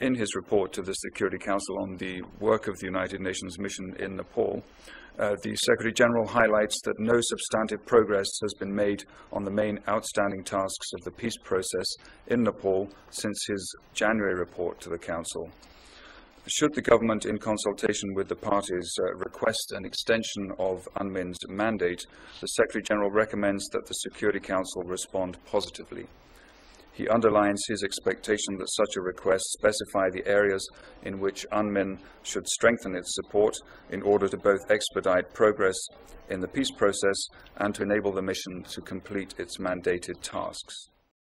in his report to the Security Council on the work of the United Nations mission in Nepal, uh, the Secretary General highlights that no substantive progress has been made on the main outstanding tasks of the peace process in Nepal since his January report to the Council. Should the government, in consultation with the parties, uh, request an extension of UNMIN's mandate, the Secretary General recommends that the Security Council respond positively. He underlines his expectation that such a request specify the areas in which UNMIN should strengthen its support in order to both expedite progress in the peace process and to enable the mission to complete its mandated tasks.